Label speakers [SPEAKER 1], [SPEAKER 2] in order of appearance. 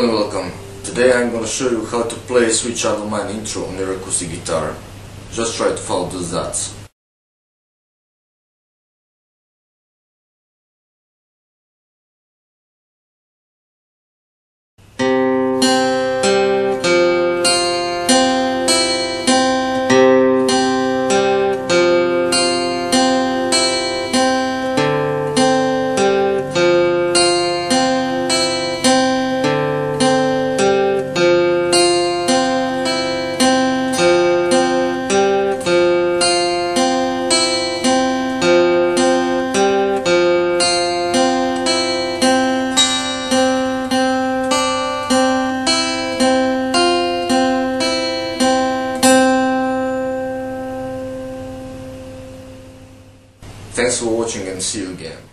[SPEAKER 1] Hello and welcome. Today I'm gonna show you how to play Sweet Child Of Mine intro on your acoustic guitar. Just try to follow those dots. Thanks for watching and see you again.